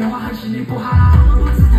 电话还是你不好。